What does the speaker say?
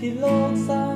he longs out.